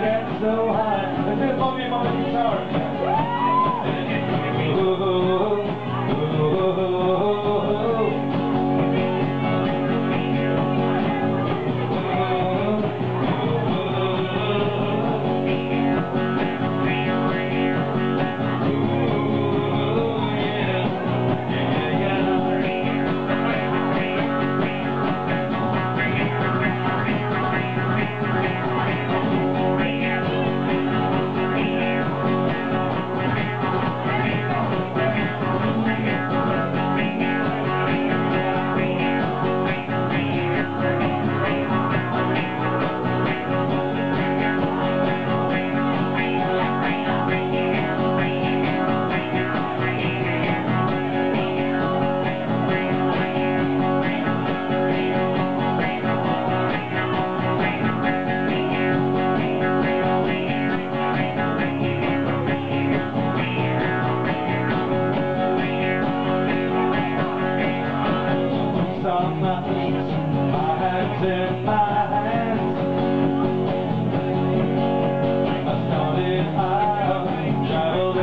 get so high. This is Bobby on the guitar.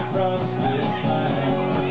across this line.